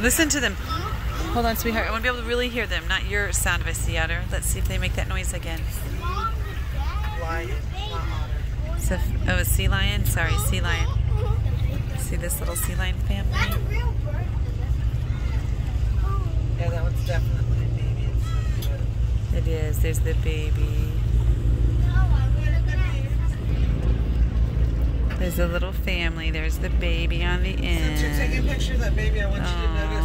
Listen to them. Hold on, sweetheart. I want to be able to really hear them, not your sound of a sea otter. Let's see if they make that noise again. Lion, not. So, oh, a sea lion? Sorry, sea lion. See this little sea lion family? Yeah, that one's definitely a baby. It's so good. It is. There's the baby. There's a little family. There's the baby on the Since you're taking end. a picture of that baby, I want you to notice how Aw. down